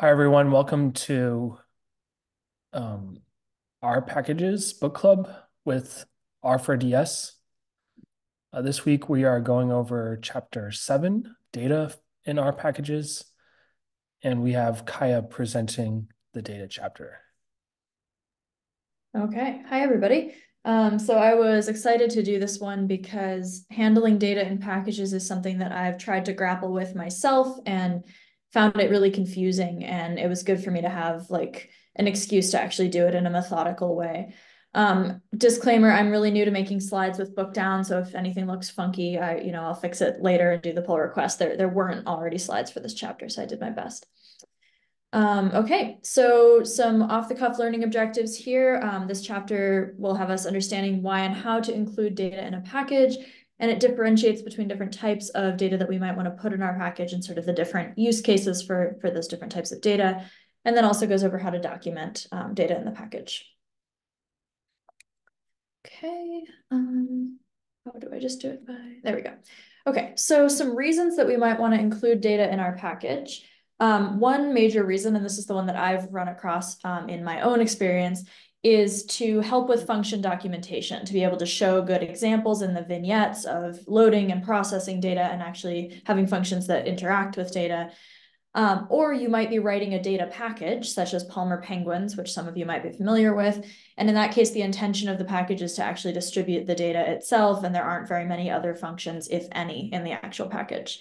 Hi, everyone. Welcome to um, R Packages Book Club with R4DS. Uh, this week we are going over Chapter 7, Data in R Packages, and we have Kaija presenting the data chapter. Okay, hi everybody. Um, so I was excited to do this one because handling data in packages is something that I've tried to grapple with myself and found it really confusing. And it was good for me to have like an excuse to actually do it in a methodical way. Um, disclaimer, I'm really new to making slides with Bookdown, so if anything looks funky, I, you know, I'll fix it later and do the pull request. There, there weren't already slides for this chapter, so I did my best. Um, okay, so some off-the-cuff learning objectives here. Um, this chapter will have us understanding why and how to include data in a package, and it differentiates between different types of data that we might want to put in our package and sort of the different use cases for, for those different types of data, and then also goes over how to document um, data in the package. Okay, um, how do I just do it by, there we go. Okay, so some reasons that we might want to include data in our package. Um, one major reason, and this is the one that I've run across um, in my own experience, is to help with function documentation, to be able to show good examples in the vignettes of loading and processing data and actually having functions that interact with data. Um, or you might be writing a data package, such as Palmer Penguins, which some of you might be familiar with. And in that case, the intention of the package is to actually distribute the data itself, and there aren't very many other functions, if any, in the actual package.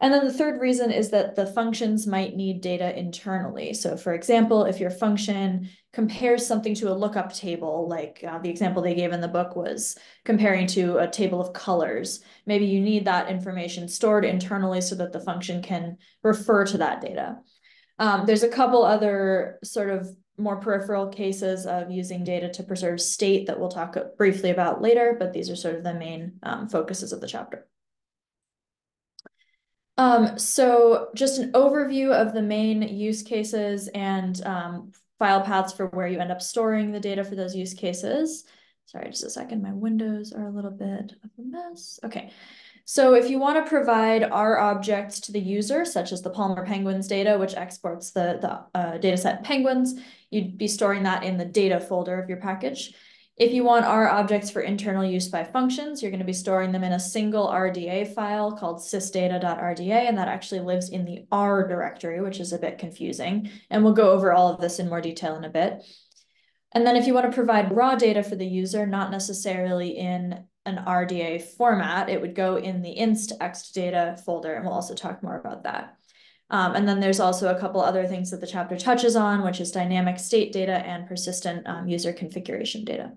And then the third reason is that the functions might need data internally. So for example, if your function compares something to a lookup table, like uh, the example they gave in the book was comparing to a table of colors, maybe you need that information stored internally so that the function can refer to that data. Um, there's a couple other sort of more peripheral cases of using data to preserve state that we'll talk briefly about later, but these are sort of the main um, focuses of the chapter. Um, so just an overview of the main use cases and um, file paths for where you end up storing the data for those use cases. Sorry, just a second. My windows are a little bit of a mess. Okay. So if you want to provide R objects to the user, such as the Palmer Penguins data, which exports the, the uh, dataset penguins, you'd be storing that in the data folder of your package. If you want R objects for internal use by functions, you're going to be storing them in a single RDA file called sysdata.rda, and that actually lives in the R directory, which is a bit confusing. And we'll go over all of this in more detail in a bit. And then if you want to provide raw data for the user, not necessarily in an RDA format, it would go in the inst data folder, and we'll also talk more about that. Um, and then there's also a couple other things that the chapter touches on, which is dynamic state data and persistent um, user configuration data.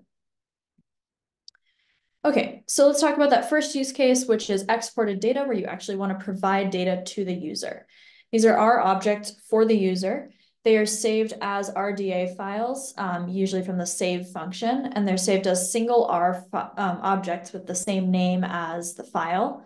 Okay, so let's talk about that first use case, which is exported data, where you actually want to provide data to the user. These are R objects for the user. They are saved as RDA files, um, usually from the save function, and they're saved as single R um, objects with the same name as the file.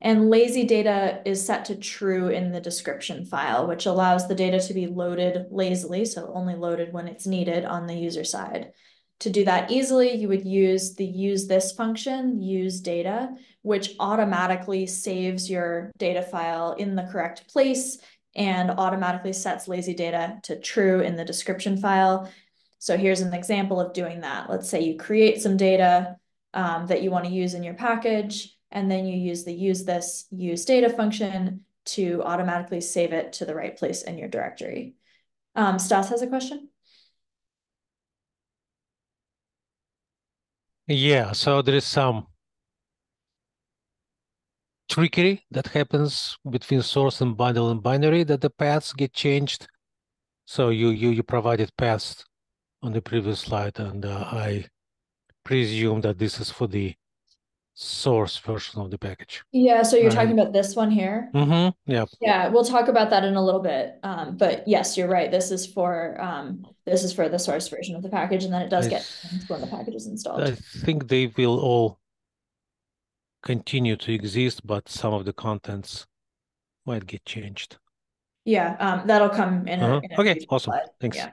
And lazy data is set to true in the description file, which allows the data to be loaded lazily, so only loaded when it's needed on the user side. To do that easily, you would use the usethis function, use data, which automatically saves your data file in the correct place and automatically sets lazy data to true in the description file. So here's an example of doing that. Let's say you create some data um, that you want to use in your package, and then you use the usethis use data function to automatically save it to the right place in your directory. Um, Stas has a question. Yeah, so there is some trickery that happens between source and bundle and binary that the paths get changed. So you you you provided paths on the previous slide, and uh, I presume that this is for the source version of the package. Yeah, so you're talking about this one here. Mm-hmm. Yeah. Yeah, we'll talk about that in a little bit. Um, but yes, you're right. This is for um, this is for the source version of the package, and then it does I, get when the package is installed. I think they will all continue to exist, but some of the contents might get changed. Yeah, um, that'll come in. Uh-huh. A, in a okay, awesome. Slide. Thanks. Yeah.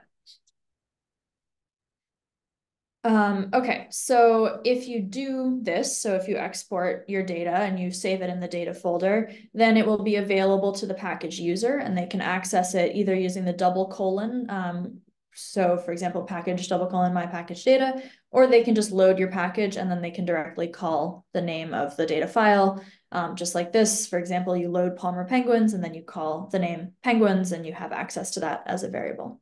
Um, okay, so if you do this, so if you export your data and you save it in the data folder, then it will be available to the package user and they can access it either using the double colon. Um, so for example, package double colon my package data, or they can just load your package and then they can directly call the name of the data file. Um, just like this, for example, you load Palmer penguins and then you call the name penguins and you have access to that as a variable.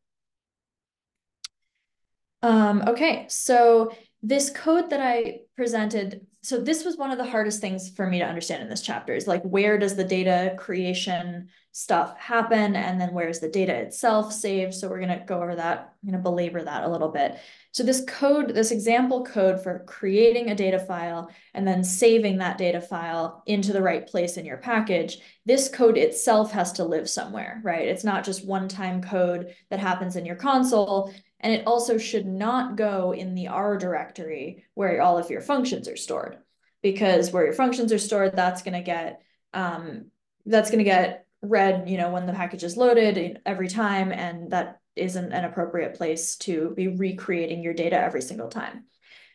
Um, okay, so this code that I presented, so this was one of the hardest things for me to understand in this chapter is like, where does the data creation stuff happen? And then where's the data itself saved? So we're gonna go over that, I'm gonna belabor that a little bit. So this code, this example code for creating a data file and then saving that data file into the right place in your package, this code itself has to live somewhere, right? It's not just one-time code that happens in your console. And it also should not go in the R directory where all of your functions are stored. Because where your functions are stored, that's going to get um, that's going to get read, you know, when the package is loaded every time, and that isn't an appropriate place to be recreating your data every single time.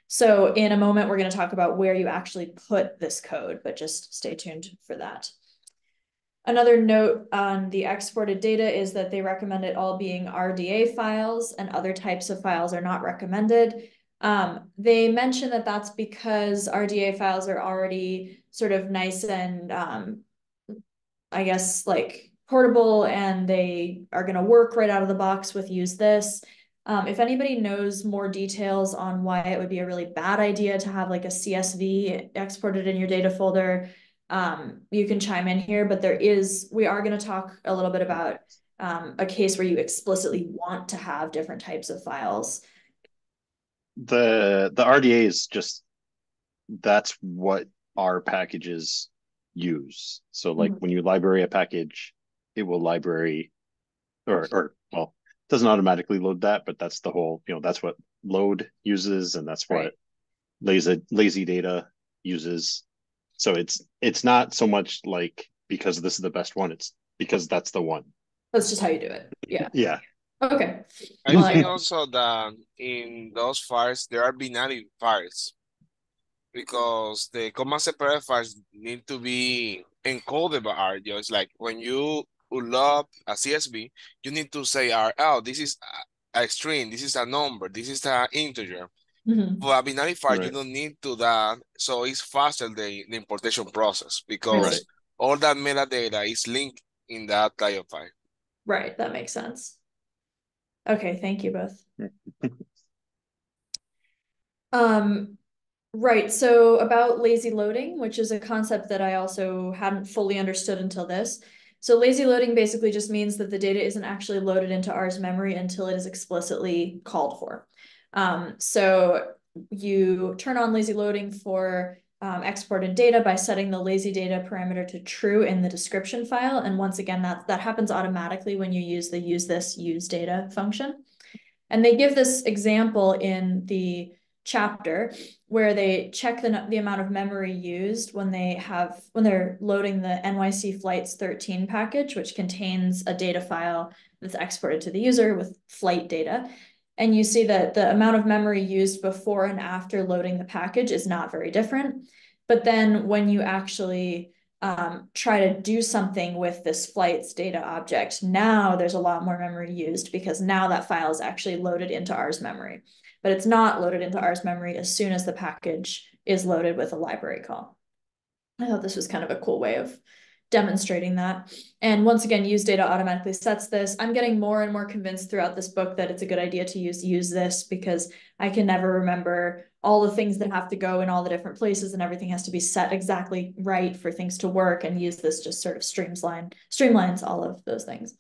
So in a moment, we're going to talk about where you actually put this code, but just stay tuned for that. Another note on the exported data is that they recommend it all being RDA files and other types of files are not recommended. Um, they mention that that's because RDA files are already sort of nice and um, I guess like portable and they are going to work right out of the box with usethis. Um, if anybody knows more details on why it would be a really bad idea to have like a CSV exported in your data folder, um, you can chime in here, but there is, we are going to talk a little bit about um, a case where you explicitly want to have different types of files. The the RDA is just that's what our packages use. So like mm -hmm. when you library a package, it will library or or well, doesn't automatically load that, but that's the whole, you know, that's what load uses and that's what right. lazy lazy data uses so it's it's not so much like because this is the best one. It's because that's the one. That's just how you do it. Yeah. Yeah. Okay. I well, think I... also that in those files there are binary files because the comma separated files need to be encoded by RDO. It's like when you load a CSV, you need to say, "Oh, this is a string, this is a number, this is an integer." Mm-hmm. For a binary file, right. you don't need to that. So it's faster the, the importation process because right. all that metadata is linked in that client file. Right, that makes sense. Okay, thank you both. um, right, so about lazy loading, which is a concept that I also hadn't fully understood until this. So lazy loading basically just means that the data isn't actually loaded into R's memory until it is explicitly called for. Um, so you turn on lazy loading for um, exported data by setting the lazy data parameter to true in the description file. And once again, that, that happens automatically when you use the usethis use data function. And they give this example in the chapter where they check the, the amount of memory used when they have when they're loading the NYC flights 13 package, which contains a data file that's exported to the user with flight data. And you see that the amount of memory used before and after loading the package is not very different. But then when you actually um, try to do something with this flights data object, now there's a lot more memory used because now that file is actually loaded into R's memory. But it's not loaded into R's memory as soon as the package is loaded with a library call. I thought this was kind of a cool way of demonstrating that. And once again, use data automatically sets this. I'm getting more and more convinced throughout this book that it's a good idea to use usethis because I can never remember all the things that have to go in all the different places and everything has to be set exactly right for things to work and usethis just sort of streamline streamlines all of those things.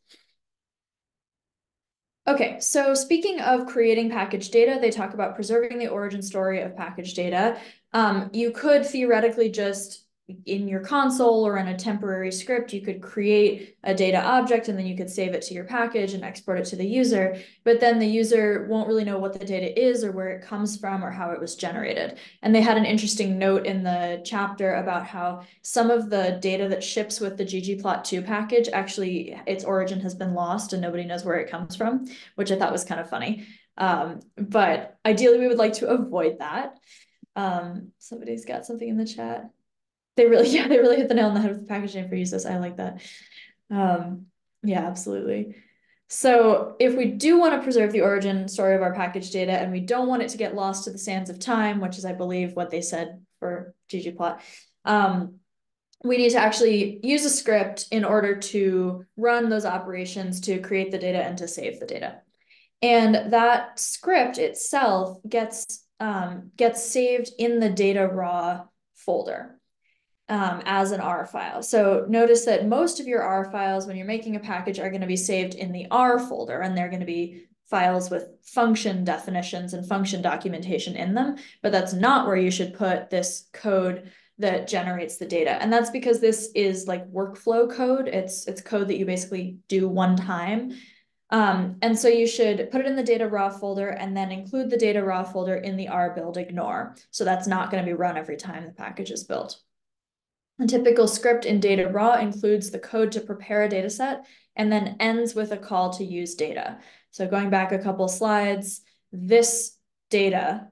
Okay, so speaking of creating package data, they talk about preserving the origin story of package data. Um, you could theoretically just in your console or in a temporary script, you could create a data object and then you could save it to your package and export it to the user. But then the user won't really know what the data is or where it comes from or how it was generated. And they had an interesting note in the chapter about how some of the data that ships with the ggplot2 package, actually its origin has been lost and nobody knows where it comes from, which I thought was kind of funny. Um, but ideally we would like to avoid that. Um, somebody's got something in the chat. They really, yeah, they really hit the nail on the head with the package name for usethis. I like that. Um, yeah, absolutely. So if we do want to preserve the origin story of our package data and we don't want it to get lost to the sands of time, which is, I believe, what they said for ggplot, um, we need to actually use a script in order to run those operations to create the data and to save the data. And that script itself gets um, gets saved in the data raw folder um, as an R file. So notice that most of your R files when you're making a package are going to be saved in the R folder and they're going to be files with function definitions and function documentation in them, but that's not where you should put this code that generates the data. And that's because this is like workflow code. It's it's code that you basically do one time. Um, and so you should put it in the data raw folder and then include the data raw folder in the R build ignore. So that's not going to be run every time the package is built. A typical script in data raw includes the code to prepare a data set and then ends with a call to use data. So going back a couple slides, this data,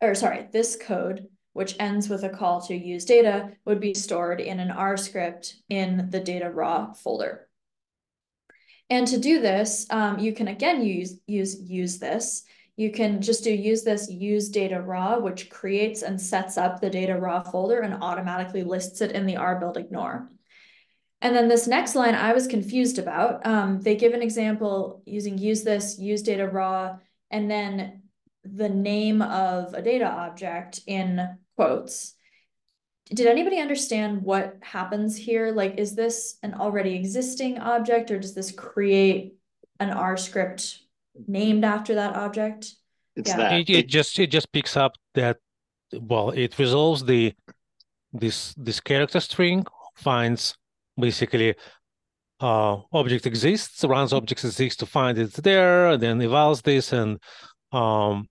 or sorry, this code, which ends with a call to use data, would be stored in an R script in the data raw folder. And to do this, um, you can again use, use, usethis you can just do usethis use data raw, which creates and sets up the data raw folder and automatically lists it in the R build ignore. And then this next line I was confused about. Um, they give an example using usethis, use data raw, and then the name of a data object in quotes. Did anybody understand what happens here? Like, is this an already existing object or does this create an R script named after that object? It's Yeah. that. It, it just it just picks up that well, it resolves the this this character string, finds basically uh object exists, runs object exists to find it there, and then evals this and um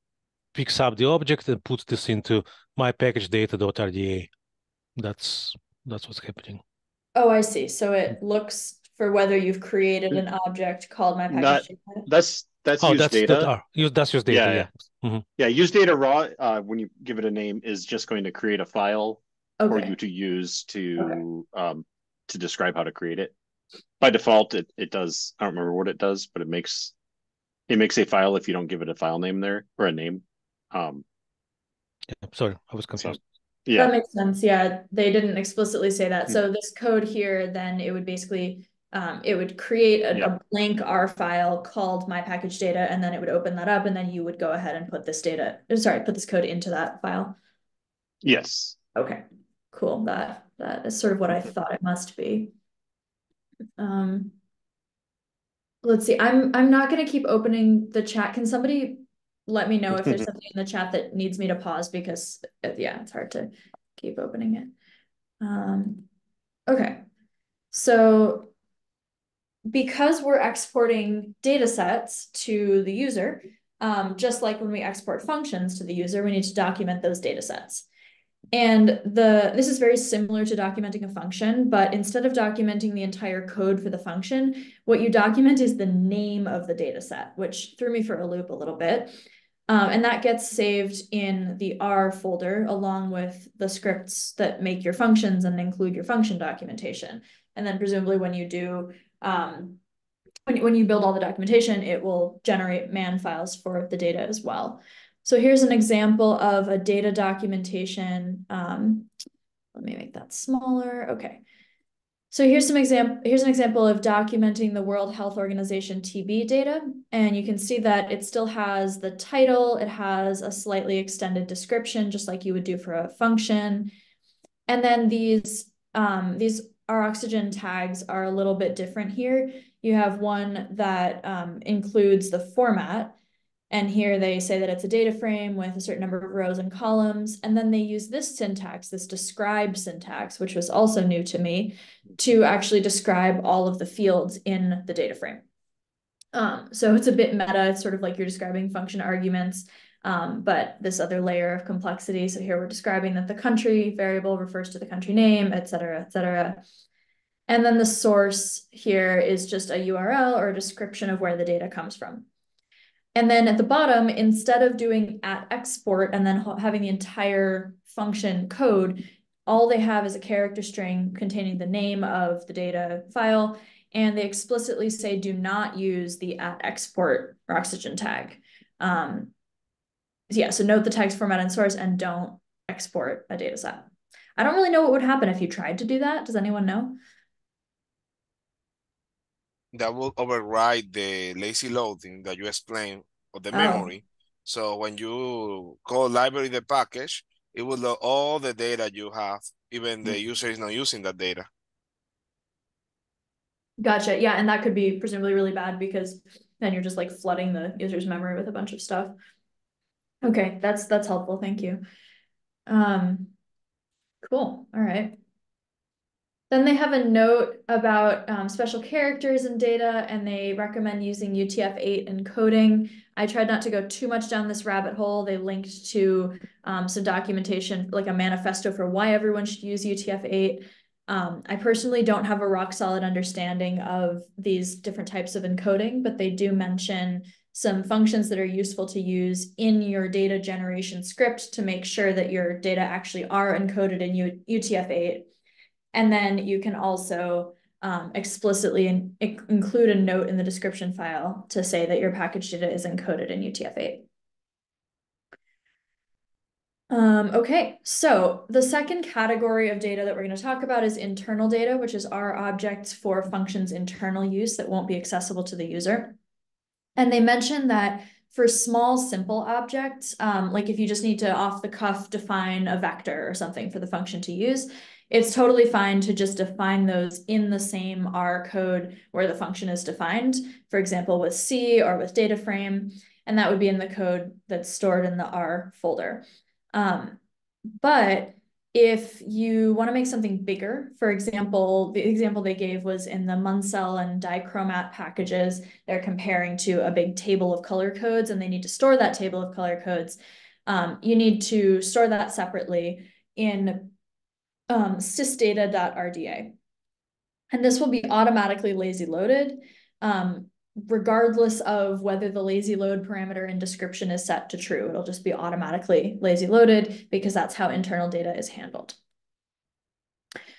picks up the object and puts this into my package data.rda. That's that's what's happening. Oh, I see. So it looks for whether you've created an object called my Not- package. data. That's that's Oh, use that's data. that are use that's use data, Yeah, yeah. Yeah, use data raw. Uh, when you give it a name, is just going to create a file for you to use to um to describe how to create it. By default, it it does. I don't remember what it does, but it makes it makes a file if you don't give it a file name there or a name. Um, yeah. Sorry, I was so confused. that yeah, makes sense. Yeah, they didn't explicitly say that. Hmm. So this code here, then it would basically, um, it would create a, Yeah. a blank R file called my package data, and then it would open that up, and then you would go ahead and put this data, uh, sorry, put this code into that file. yes. Okay, cool. That, that is sort of what I thought it must be. Um. Let's see, I'm, I'm not gonna keep opening the chat. Can somebody let me know if there's something in the chat that needs me to pause because, uh, yeah, it's hard to keep opening it. Um, okay, so because we're exporting data sets to the user, um, just like when we export functions to the user, we need to document those data sets. And the this is very similar to documenting a function, but instead of documenting the entire code for the function, what you document is the name of the data set, which threw me for a loop a little bit. Um, and that gets saved in the R folder along with the scripts that make your functions and include your function documentation. And then presumably when you do um, when, when you build all the documentation, it will generate man files for the data as well. So here's an example of a data documentation. Um, let me make that smaller. Okay. So here's some example. Here's an example of documenting the World Health Organization TB data, and you can see that it still has the title. It has a slightly extended description, just like you would do for a function. And then these um, these roxygen tags are a little bit different here. You have one that um, includes the format, and here they say that it's a data frame with a certain number of rows and columns. And then they use this syntax, this describe syntax, which was also new to me, to actually describe all of the fields in the data frame. Um, so it's a bit meta. It's sort of like you're describing function arguments, um, but this other layer of complexity. So here we're describing that the country variable refers to the country name, et cetera, et cetera. And then the source here is just a URL or a description of where the data comes from. And then at the bottom, instead of doing at export and then having the entire function code, all they have is a character string containing the name of the data file. And they explicitly say, do not use the at export roxygen tag. Um, yeah, so note the tags format and source and don't export a data set. I don't really know what would happen if you tried to do that. Does anyone know? that will override the lazy loading that you explained of the Oh. memory. So when you call library the package, it will load all the data you have, even the hmm. user is not using that data. Gotcha. Yeah, and that could be presumably really bad because then you're just like flooding the user's memory with a bunch of stuff. Okay, that's that's helpful. Thank you. Um, cool. All right. Then they have a note about um, special characters and data, and they recommend using UTF-8 encoding. I tried not to go too much down this rabbit hole. They linked to um, some documentation, like a manifesto for why everyone should use UTF-8. Um, I personally don't have a rock solid understanding of these different types of encoding, but they do mention some functions that are useful to use in your data generation script to make sure that your data actually are encoded in U UTF-8. And then you can also um, explicitly in include a note in the description file to say that your package data is encoded in UTF-8. Um, okay, so the second category of data that we're going to talk about is internal data, which is R objects for functions internal use that won't be accessible to the user. And they mentioned that for small, simple objects, um, like if you just need to off the cuff define a vector or something for the function to use, it's totally fine to just define those in the same R code where the function is defined, for example, with C or with data frame, and that would be in the code that's stored in the R folder. Um, but if you want to make something bigger, for example, the example they gave was in the Munsell and dichromat packages, they're comparing to a big table of color codes and they need to store that table of color codes. Um, you need to store that separately in um, sysdata.rda. And this will be automatically lazy loaded, um, regardless of whether the lazy load parameter in description is set to true. It'll just be automatically lazy loaded because that's how internal data is handled.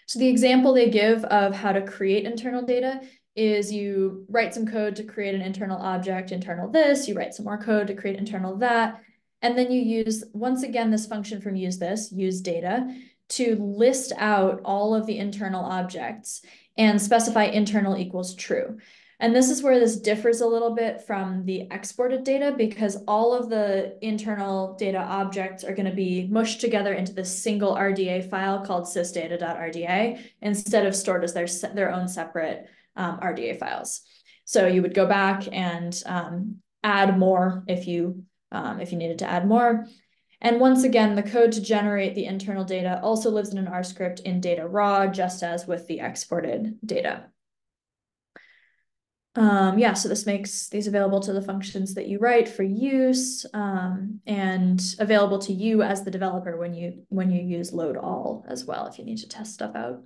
So the example they give of how to create internal data is you write some code to create an internal object, internal this, you write some more code to create internal that, and then you use, once again, this function from usethis, use data, to list out all of the internal objects and specify internal equals true. And this is where this differs a little bit from the exported data because all of the internal data objects are going to be mushed together into this single RDA file called sysdata.rda instead of stored as their, their own separate um, RDA files. So you would go back and um, add more if you um, if you needed to add more. And once again, the code to generate the internal data also lives in an R script in data raw, just as with the exported data. Um, yeah, so this makes these available to the functions that you write for use um, and available to you as the developer when you when you use load all as well if you need to test stuff out.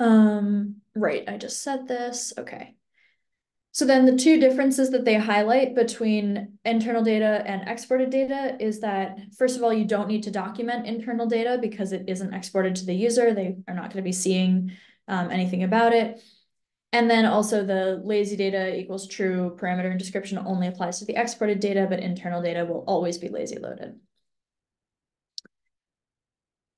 Um, right, I just said this. Okay. So then the two differences that they highlight between internal data and exported data is that, first of all, you don't need to document internal data because it isn't exported to the user. They are not going to be seeing um, anything about it. And then also the lazy data equals true parameter and description only applies to the exported data, but internal data will always be lazy loaded.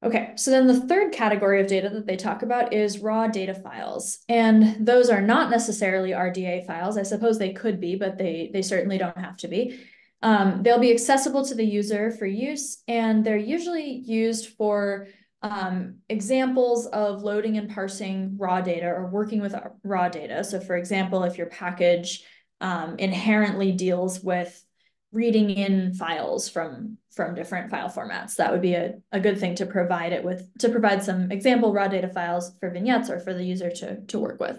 Okay, so then the third category of data that they talk about is raw data files. And those are not necessarily RDA files. I suppose they could be, but they, they certainly don't have to be. Um, they'll be accessible to the user for use, and they're usually used for um, examples of loading and parsing raw data or working with raw data. So for example, if your package um, inherently deals with reading in files from from different file formats. That would be a, a good thing to provide it with, to provide some example raw data files for vignettes or for the user to, to work with.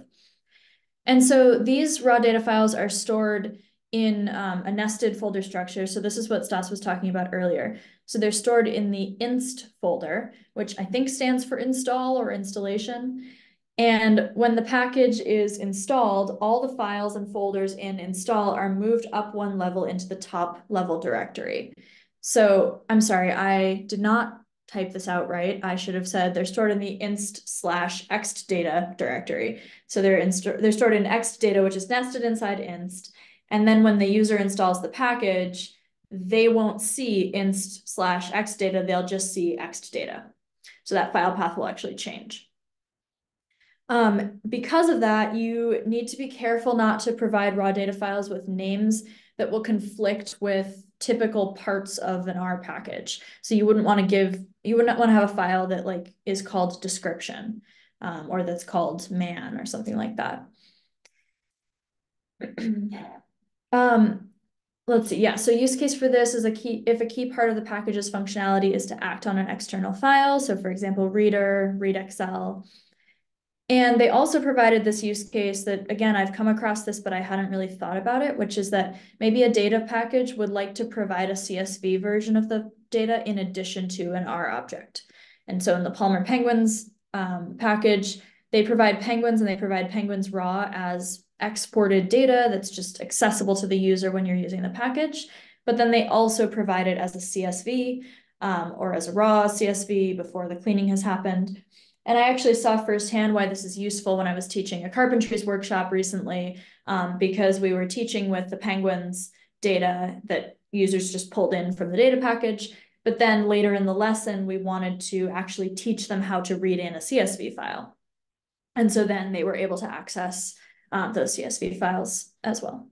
And so these raw data files are stored in um, a nested folder structure. So this is what Stas was talking about earlier. So they're stored in the inst folder, which I think stands for install or installation. And when the package is installed, all the files and folders in install are moved up one level into the top level directory. So I'm sorry, I did not type this out right. I should have said they're stored in the inst slash extdata directory. So they're inst they're stored in extdata, which is nested inside inst. And then when the user installs the package, they won't see inst slash extdata, they'll just see extdata. So that file path will actually change. Um, because of that, you need to be careful not to provide raw data files with names that will conflict with typical parts of an R package. So you wouldn't want to give, you wouldn't want to have a file that like is called description um, or that's called man or something like that. um, let's see, yeah, so use case for this is a key, if a key part of the package's functionality is to act on an external file. So for example, readr, read Excel, and they also provided this use case that, again, I've come across this, but I hadn't really thought about it, which is that maybe a data package would like to provide a CSV version of the data in addition to an R object. And so in the Palmer Penguins um, package, they provide Penguins and they provide Penguins raw as exported data that's just accessible to the user when you're using the package. But then they also provide it as a CSV um, or as a raw CSV before the cleaning has happened. And I actually saw firsthand why this is useful when I was teaching a carpentries workshop recently, um, because we were teaching with the penguins data that users just pulled in from the data package. But then later in the lesson, we wanted to actually teach them how to read in a CSV file. And so then they were able to access um, those CSV files as well.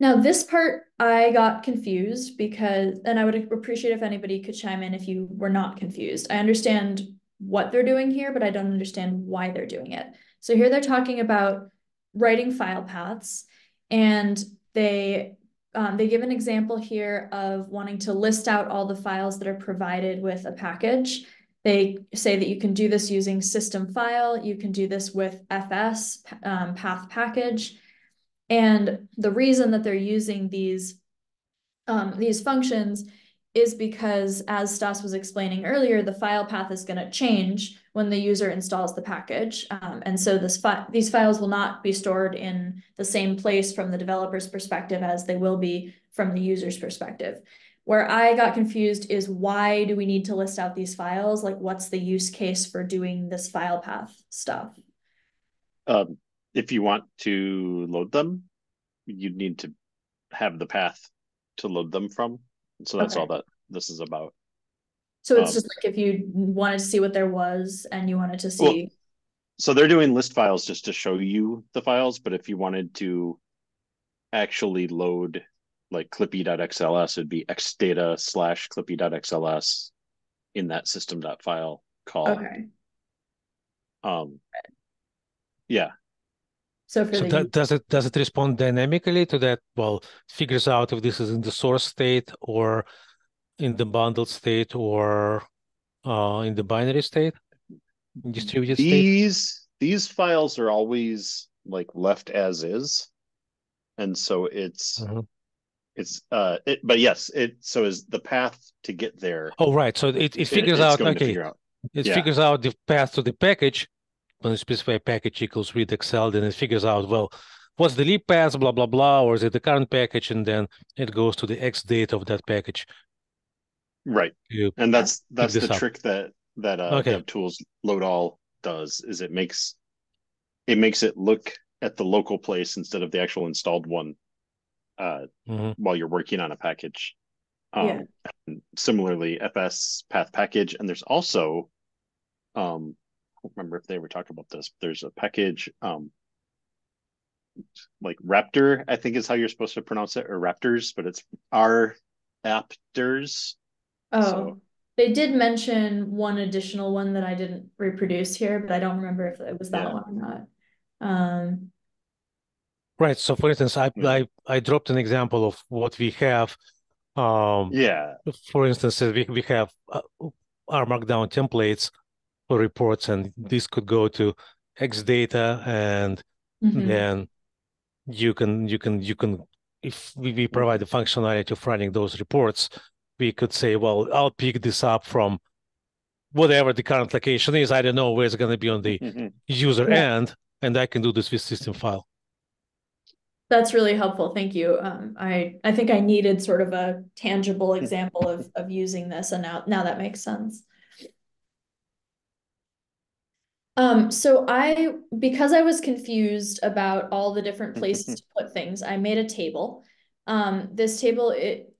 Now, this part I got confused because, and I would appreciate if anybody could chime in if you were not confused. I understand what they're doing here, but I don't understand why they're doing it. So here they're talking about writing file paths, and they um, they give an example here of wanting to list out all the files that are provided with a package. They say that you can do this using system file. You can do this with FS um, path package. And the reason that they're using these um, these functions is because, as Stas was explaining earlier, the file path is going to change when the user installs the package. Um, and so this fi these files will not be stored in the same place from the developer's perspective as they will be from the user's perspective. Where I got confused is why do we need to list out these files? Like what's the use case for doing this file path stuff? Um, if you want to load them, you need to have the path to load them from. So that's okay. all that this is about. So it's um, just like if you wanted to see what there was and you wanted to see. Well, so they're doing list files just to show you the files, but if you wanted to actually load like clippy.xls, it'd be extdata slash clippy.xls in that system.file call. Okay. Um, yeah, so for so the that, does it does it respond dynamically to that? Well, figures out if this is in the source state or in the bundled state or uh, in the binary state, distributed these, state. These files are always like left as is, and so it's uh-huh. It's uh it, but yes it so is the path to get there. Oh right, so it it figures it, out okay. Out. It yeah. figures out the path to the package when you specify a package equals readxl, then it figures out, well, what's the leap path, blah, blah, blah, or is it the current package? And then it goes to the X date of that package. Right. You and that's that's the up. trick that that uh okay. tools load all does is it makes it makes it look at the local place instead of the actual installed one uh mm-hmm. while you're working on a package. Um yeah. similarly FS path package and there's also um remember if they ever talked about this. There's a package, um, like Raptor, I think is how you're supposed to pronounce it, or Raptors, but it's R Aptors. Oh, so, they did mention one additional one that I didn't reproduce here, but I don't remember if it was that yeah. one or not. Um, right. So, for instance, I, yeah. I I dropped an example of what we have. Um, yeah. For instance, we we have uh, R Markdown templates for reports, and this could go to X data, and mm-hmm. then you can you can you can if we, we provide the functionality of running those reports, we could say, well, I'll pick this up from whatever the current location is. I don't know where it's going to be on the Mhm. user Yeah. end, and I can do this with system file. That's really helpful. Thank you. Um, I, I think I needed sort of a tangible example of, of using this and now, now that makes sense. Um, so I, because I was confused about all the different places to put things, I made a table. Um, this table, it,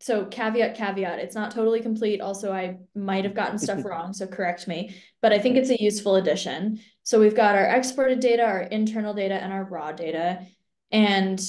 so caveat, caveat, it's not totally complete. Also, I might have gotten stuff wrong, so correct me, but I think it's a useful addition. So we've got our exported data, our internal data, and our raw data. And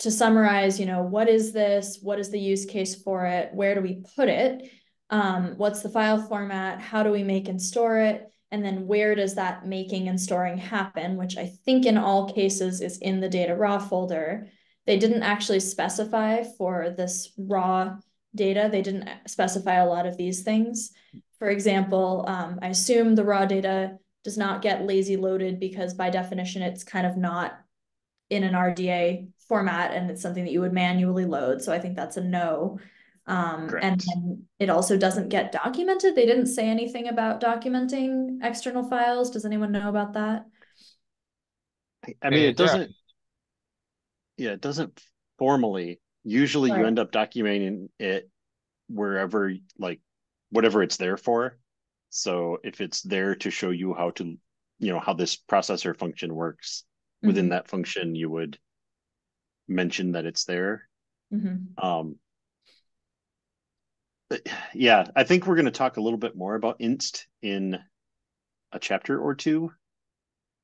to summarize, you know, what is this? What is the use case for it? Where do we put it? Um, what's the file format? How do we make and store it? And then where does that making and storing happen? Which I think in all cases is in the data raw folder. They didn't actually specify for this raw data. They didn't specify a lot of these things. For example, um, I assume the raw data does not get lazy loaded because by definition, it's kind of not in an RDA format and it's something that you would manually load. So I think that's a no. Um, and then it also doesn't get documented. They didn't say anything about documenting external files. Does anyone know about that? I mean, it doesn't. Yeah, it doesn't formally. Usually, you end up documenting it wherever, like, whatever it's there for. So if it's there to show you how to, you know, how this processor function works, within Mhm, that function, you would mention that it's there. mhm. Um, yeah, I think we're going to talk a little bit more about inst in a chapter or two.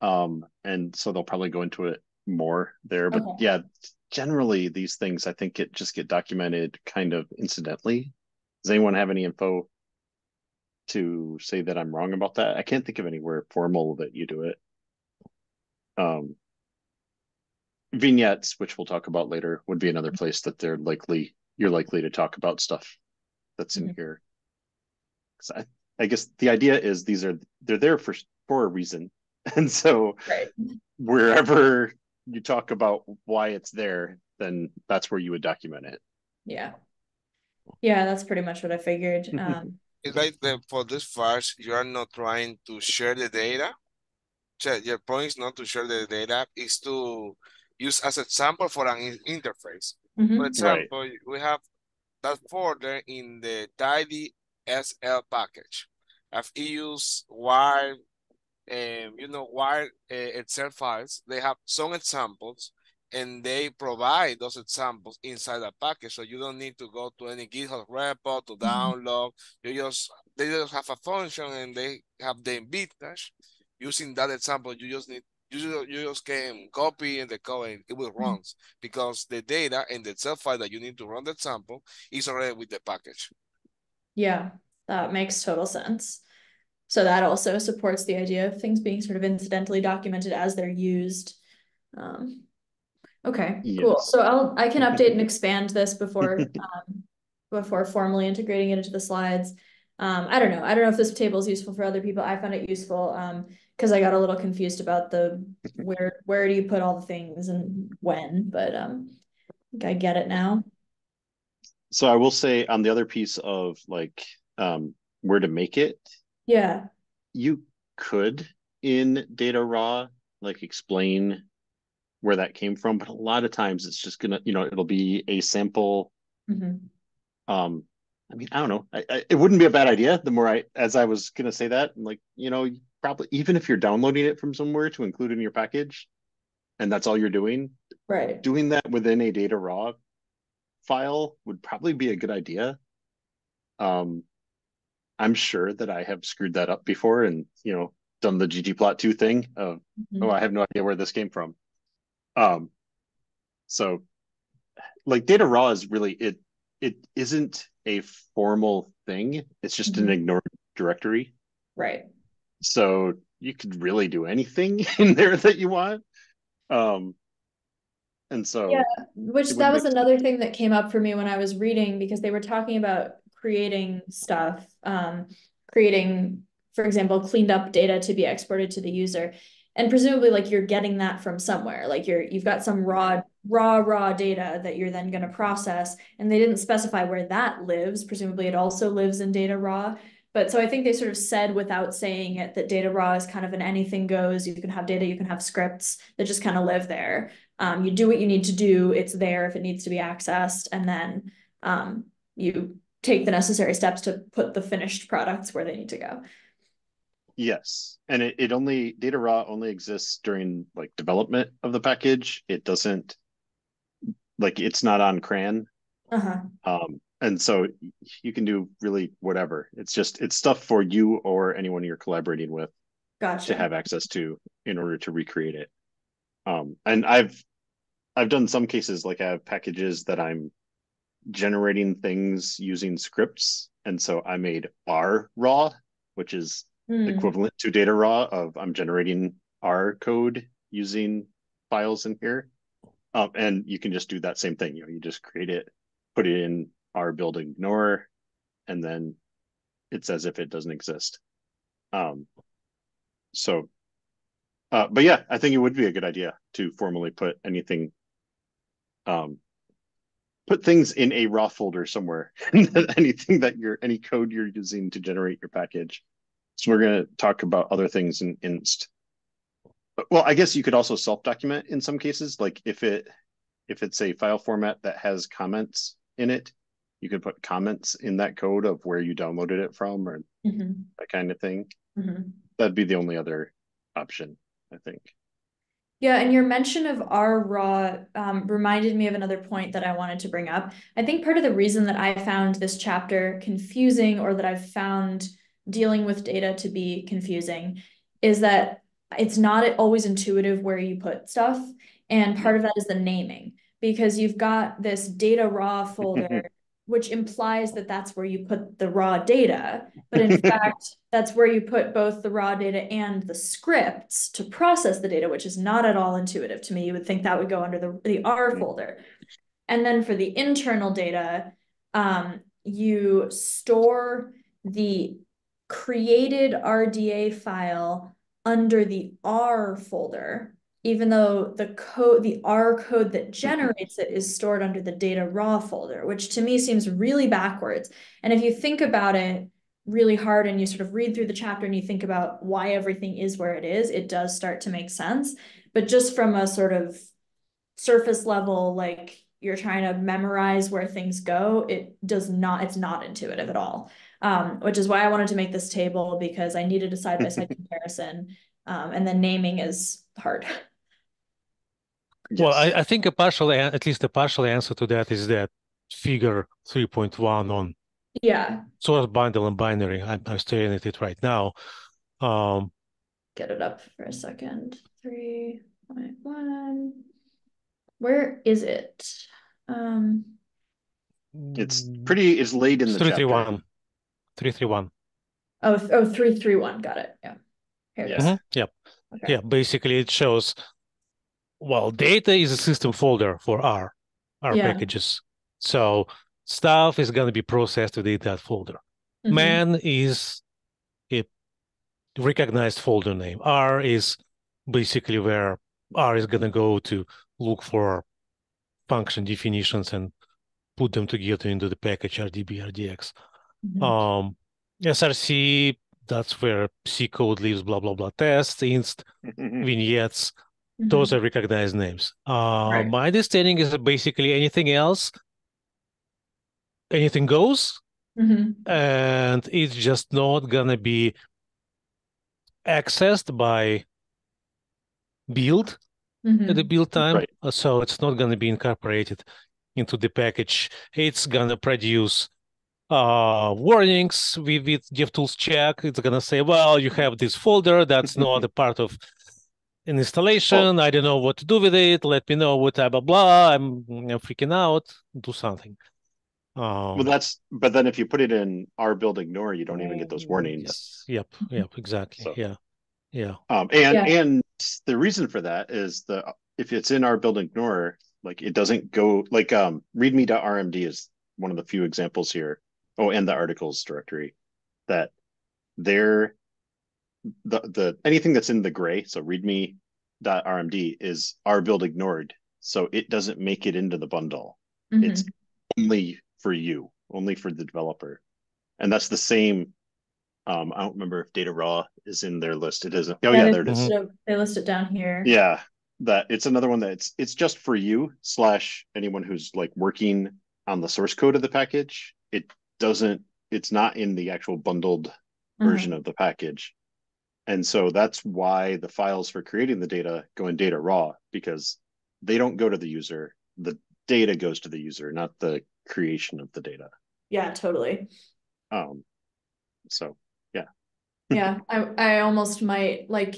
Um, and so they'll probably go into it more there. But Okay. yeah, generally these things I think it just get documented kind of incidentally. Does anyone have any info to say that I'm wrong about that? I can't think of anywhere formal that you do it. Um, vignettes, which we'll talk about later, would be another place that they're likely you're likely to talk about stuff that's in Mhm. here. 'Cause I, I guess the idea is these are they're there for for a reason, and so Right. wherever you talk about why it's there, then that's where you would document it. Yeah. Yeah, that's pretty much what I figured. Um, It's like the, for this files, you are not trying to share the data. Check, your point is not to share the data, is to use as example for an in- interface. mhm, For example, we have that folder in the tidy SL package. I've used wire, um, you know, wire uh, Excel files. They have some examples and they provide those examples inside the package. So you don't need to go to any GitHub repo to download. You just, they just have a function and they have the vintage. Using that example, you just need you just, you just can copy and the code it will run because the data and the Excel file that you need to run the sample is already with the package. Yeah, that makes total sense. So that also supports the idea of things being sort of incidentally documented as they're used. Um, okay, cool. So I'll, I can update and expand this before, um, before formally integrating it into the slides. Um, I don't know. I don't know if this table is useful for other people. I found it useful, um, because I got a little confused about the, where, where do you put all the things and when, but, um, I I get it now. So I will say on the other piece of like um, where to make it, Yeah, you could in data raw like explain where that came from, but a lot of times it's just gonna, you know, it'll be a sample. mhm, Um, I mean, I don't know. I, I, it wouldn't be a bad idea. The more I, as I was gonna say that, like, you know, probably even if you're downloading it from somewhere to include in your package, and that's all you're doing, right. doing that within a data raw file would probably be a good idea. Um, I'm sure that I have screwed that up before and, you know, done the ggplot2 thing of, Mhm. oh, I have no idea where this came from. Um, so like data raw is really, it, it isn't a formal thing. It's just an Mhm. ignored directory. Right. So you could really do anything in there that you want. Um, and so Yeah. Which that was another thing that came up for me when I was reading because they were talking about creating stuff, um, creating, for example, cleaned up data to be exported to the user. And presumably like you're getting that from somewhere, like you're you've got some raw, raw, raw data that you're then gonna process. And they didn't specify where that lives. Presumably it also lives in data raw. But so I think they sort of said without saying it that data raw is kind of an anything goes. You can have data, you can have scripts that just kind of live there. Um, you do what you need to do. It's there if it needs to be accessed, and then um, you take the necessary steps to put the finished products where they need to go. Yes, and it, it only data raw only exists during like development of the package. It doesn't like it's not on CRAN. Uh-huh. Um, and so you can do really whatever. It's just it's stuff for you or anyone you're collaborating with Gotcha. to have access to in order to recreate it. Um, and I've I've done some cases like I have packages that I'm generating things using scripts, and so I made R raw, which is Hmm. equivalent to data raw of I'm generating R code using files in here. Um, and you can just do that same thing. You know, you just create it, put it in R build ignore, and then it's as if it doesn't exist. Um, so, uh, but yeah, I think it would be a good idea to formally put anything, um, put things in a raw folder somewhere. anything that you're, any code you're using to generate your package. So we're going to talk about other things in inst. Well, I guess you could also self-document in some cases. Like if it if it's a file format that has comments in it, you could put comments in that code of where you downloaded it from or Mhm. that kind of thing. Mhm. That'd be the only other option, I think. Yeah, and your mention of R raw um, reminded me of another point that I wanted to bring up. I think part of the reason that I found this chapter confusing or that I've found dealing with data to be confusing is that it's not always intuitive where you put stuff. And part of that is the naming because you've got this data raw folder, which implies that that's where you put the raw data. But in fact, that's where you put both the raw data and the scripts to process the data, which is not at all intuitive to me. You would think that would go under the, the R folder. And then for the internal data, um, you store the created RDA file under the R folder, even though the code, the R code that generates it is stored under the data raw folder, which to me seems really backwards. And if you think about it really hard and you sort of read through the chapter and you think about why everything is where it is, it does start to make sense. But just from a sort of surface level, like you're trying to memorize where things go, it does not, it's not intuitive at all. Um, which is why I wanted to make this table because I needed a side by side comparison. Um, and then naming is hard. Well, I, I think a partial, at least a partial answer to that is that figure 3.1 on Yeah, source bundle and binary. I'm, I'm staring at it right now. Um, get it up for a second. Three point one. Where is it? Um, It's pretty it's laid in the three three chapter. one, three three one. oh, th- oh, three, three, one. Got it. Yeah. Here it is. Yes. Mhm, Yep. Okay. Yeah. Basically, it shows. Well, data is a system folder for R, R Yeah. packages. So stuff is going to be processed within that folder. Mhm. Man is a recognized folder name. R is basically where R is going to go to look for function definitions and put them together into the package RDB, RDX. Mhm. Um, SRC, that's where C code lives, blah, blah, blah, tests, inst, vignettes, those Mhm. are recognized names. Uh, Right. My understanding is that basically anything else, anything goes, Mhm. and it's just not gonna be accessed by build at the Mhm. build time. Right. Uh, So it's not gonna be incorporated into the package. It's gonna produce uh warnings with, with DevTools check. It's gonna say, well, you have this folder that's not a part of an installation. I don't know what to do with it. Let me know what blah blah blah. I'm, I'm freaking out. Do something. Um, Well, that's but then if you put it in R build ignore, you don't even get those warnings. Yes. Yep. Yep. Exactly. So- Yeah. Yeah. Um, and Yeah. and the reason for that is the if it's in R build ignore, like it doesn't go like um readme.rmd is one of the few examples here. Oh, and the articles directory that they're the the anything that's in the gray, so readme.rmd is R build ignored. So it doesn't make it into the bundle. Mhm. It's only for you, only for the developer. And that's the same Um, I don't remember if data raw is in their list. It isn't. Oh That yeah, is there it is. listed- They list it down here. Yeah, that it's another one that's it's just for you slash anyone who's like working on the source code of the package. It doesn't. It's not in the actual bundled Mhm. version of the package. And so that's why the files for creating the data go in data raw because they don't go to the user. The data goes to the user, not the creation of the data. Yeah, totally. Um, so Yeah, yeah, I I almost might like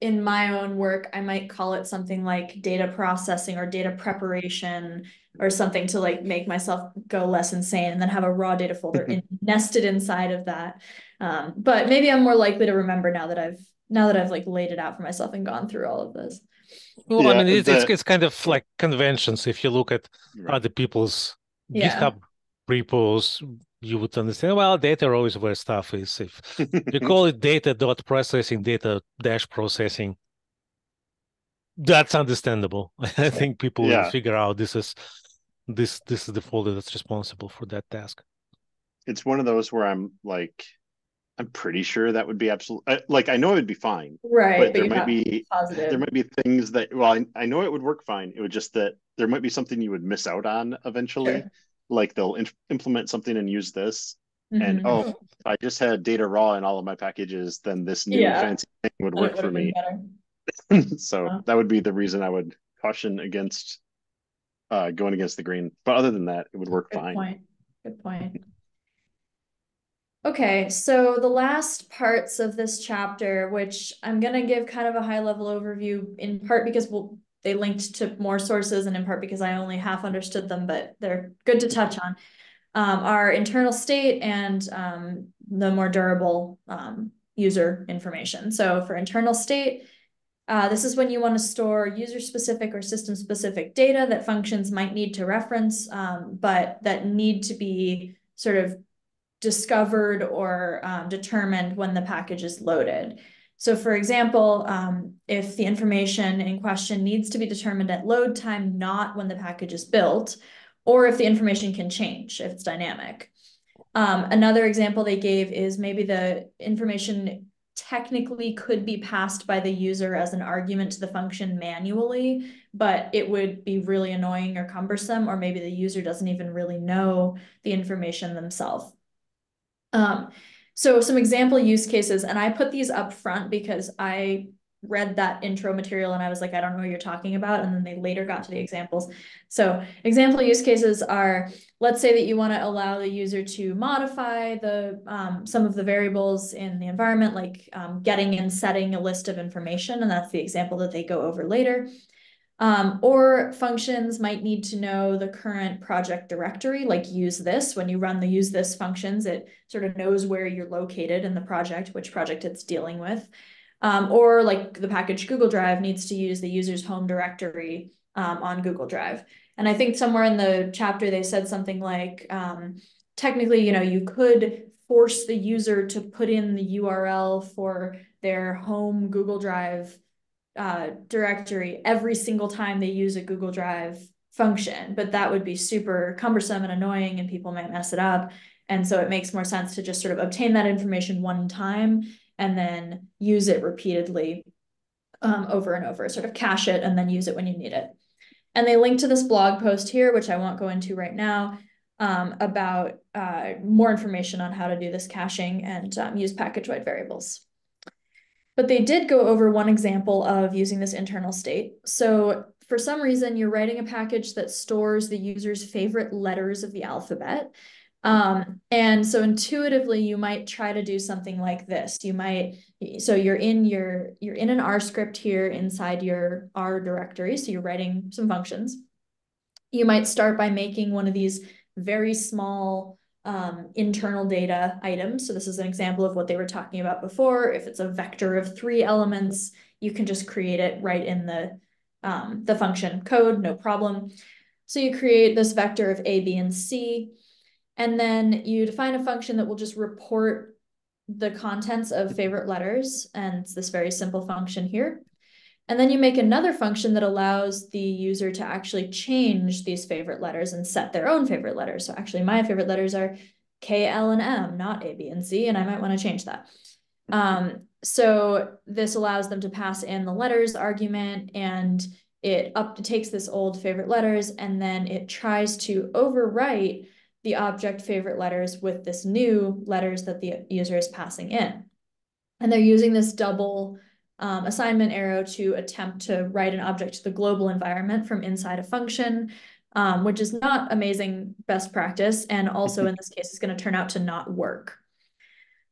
in my own work, I might call it something like data processing or data preparation or something to like make myself go less insane and then have a raw data folder in, nested inside of that. Um, but maybe I'm more likely to remember now that I've now that I've like laid it out for myself and gone through all of this. Well, Yeah, I mean, it's, it's it's kind of like conventions. If you look at right. other people's Yeah. GitHub repos, you would understand. Well, data row is where stuff is. If you call it data dot processing, data dash processing, that's understandable. I think people will figure out this is this this is the folder that's responsible for that task. it's one of those where I'm like, I'm pretty sure that would be absolute. Like I know it would be fine, Right, but but there might be positive. there might be things that well I, I know it would work fine it would just that there might be something you would miss out on eventually Sure. Like they'll in- implement something and use this and Mhm. oh if i just had data raw in all of my packages then this new Yeah. fancy thing would work for me so Yeah. that would be the reason i would caution against uh going against the grain but other than that it would work Good fine point. Good point. Okay, so the last parts of this chapter, which I'm gonna give kind of a high level overview in part because we'll, they linked to more sources and in part because I only half understood them, but they're good to touch on. Um, our internal state and um, the more durable um, user information. So for internal state, uh, this is when you want to store user-specific or system-specific data that functions might need to reference, um, but that need to be sort of discovered or um, determined when the package is loaded. So for example, um, if the information in question needs to be determined at load time, not when the package is built, or if the information can change, if it's dynamic. Um, another example they gave is maybe the information technically could be passed by the user as an argument to the function manually, but it would be really annoying or cumbersome, or maybe the user doesn't even really know the information themselves. Um, so some example use cases, and I put these up front because I read that intro material and I was like, I don't know what you're talking about. And then they later got to the examples. So example use cases are, let's say that you want to allow the user to modify the um, some of the variables in the environment, like um, getting and setting a list of information. And that's the example that they go over later. Um, or functions might need to know the current project directory, like usethis. When you run the usethis functions, it sort of knows where you're located in the project, which project it's dealing with. Um, or like the package Google Drive needs to use the user's home directory um, on Google Drive. And I think somewhere in the chapter they said something like, um, technically, you know, you could force the user to put in the URL for their home Google Drive uh, directory every single time they use a Google Drive function, but that would be super cumbersome and annoying and people might mess it up. And so it makes more sense to just sort of obtain that information one time and then use it repeatedly um, over and over, sort of cache it and then use it when you need it. And they link to this blog post here, which I won't go into right now, um, about uh, more information on how to do this caching and um, use package-wide variables. But they did go over one example of using this internal state. So for some reason, you're writing a package that stores the user's favorite letters of the alphabet. Um, and so intuitively, you might try to do something like this. You might, so you're in your, you're in an R script here inside your R directory. So you're writing some functions. You might start by making one of these very small um, internal data items. So this is an example of what they were talking about before. If it's a vector of three elements, you can just create it right in the, um, the function code, no problem. So you create this vector of A, B, and C, and then you define a function that will just report the contents of favorite letters. And it's this very simple function here. And then you make another function that allows the user to actually change these favorite letters and set their own favorite letters. So actually my favorite letters are K, L, and M, not A, B, and C, and I might want to change that. Um, so this allows them to pass in the letters argument and it up takes this old favorite letters and then it tries to overwrite the object favorite letters with this new letters that the user is passing in. And they're using this double um, assignment arrow to attempt to write an object to the global environment from inside a function, um, which is not amazing best practice. And also in this case, is going to turn out to not work.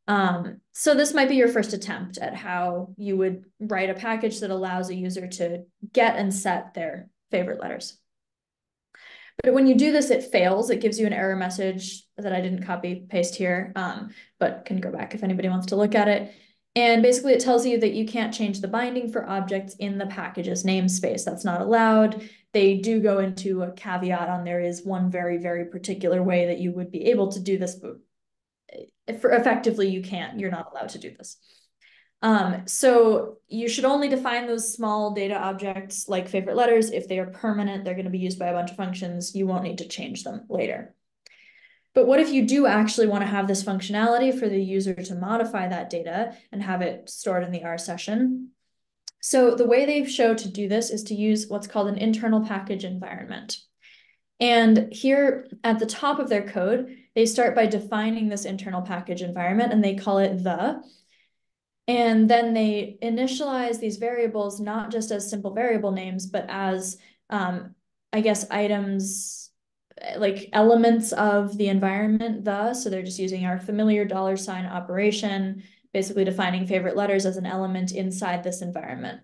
Um, so this might be your first attempt at how you would write a package that allows a user to get and set their favorite letters. But when you do this, it fails. It gives you an error message that I didn't copy paste here, um, but can go back if anybody wants to look at it. And basically it tells you that you can't change the binding for objects in the package's namespace. That's not allowed. They do go into a caveat on there is one very, very particular way that you would be able to do this, but for effectively you can't, you're not allowed to do this. Um, so you should only define those small data objects like favorite letters. If they are permanent, they're going to be used by a bunch of functions. You won't need to change them later. But what if you do actually want to have this functionality for the user to modify that data and have it stored in the R session? So the way they show to do this is to use what's called an internal package environment. And here at the top of their code, they start by defining this internal package environment and they call it the. And then they initialize these variables not just as simple variable names, but as, um, I guess, items like elements of the environment, the, so they're just using our familiar dollar sign operation, basically defining favorite letters as an element inside this environment.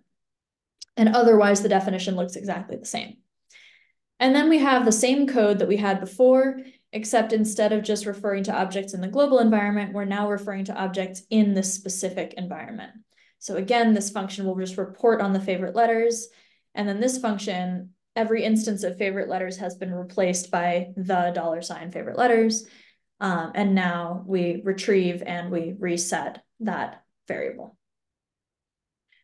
And otherwise the definition looks exactly the same. And then we have the same code that we had before, except instead of just referring to objects in the global environment, we're now referring to objects in this specific environment. So again, this function will just report on the favorite letters. And then this function every instance of favorite letters has been replaced by the dollar sign favorite letters. Um, and now we retrieve and we reset that variable.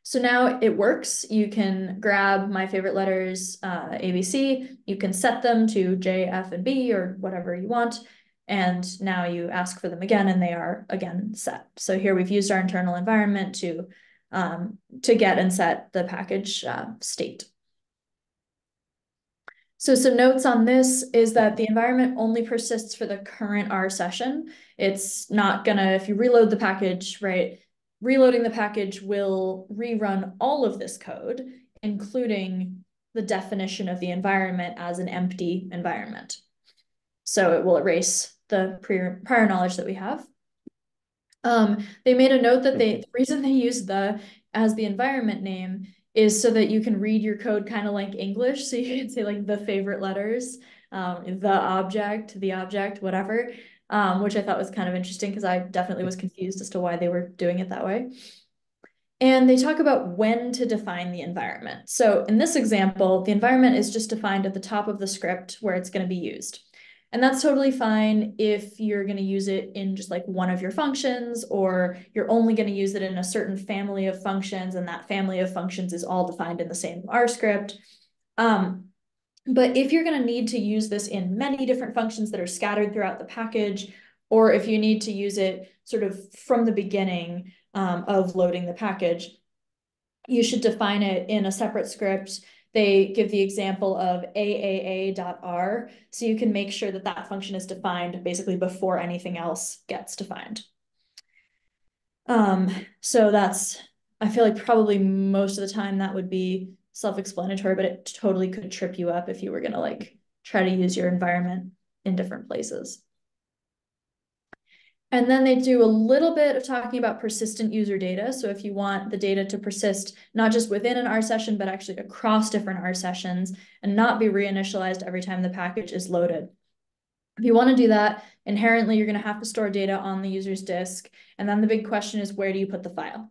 So now it works. You can grab my favorite letters, uh, ABC, you can set them to J, F, and B or whatever you want. And now you ask for them again and they are again set. So here we've used our internal environment to, um, to get and set the package uh, state. So some notes on this is that the environment only persists for the current R session. It's not gonna, if you reload the package, right, reloading the package will rerun all of this code, including the definition of the environment as an empty environment. So it will erase the prior, prior knowledge that we have. Um, they made a note that they, the reason they use the as the environment name is so that you can read your code kind of like English. So you can say like the favorite letters, um, the object, the object, whatever, um, which I thought was kind of interesting because I definitely was confused as to why they were doing it that way. And they talk about when to define the environment. So in this example, the environment is just defined at the top of the script where it's going to be used. And that's totally fine if you're going to use it in just like one of your functions, or you're only going to use it in a certain family of functions, and that family of functions is all defined in the same R script. Um, but if you're going to need to use this in many different functions that are scattered throughout the package, or if you need to use it sort of from the beginning um, of loading the package, you should define it in a separate script they give the example of AAA.R, so you can make sure that that function is defined basically before anything else gets defined. Um, so that's, I feel like probably most of the time that would be self-explanatory, but it totally could trip you up if you were gonna like try to use your environment in different places. And then they do a little bit of talking about persistent user data. So if you want the data to persist, not just within an R session, but actually across different R sessions and not be reinitialized every time the package is loaded. If you want to do that, inherently, you're going to have to store data on the user's disk. And then the big question is, where do you put the file?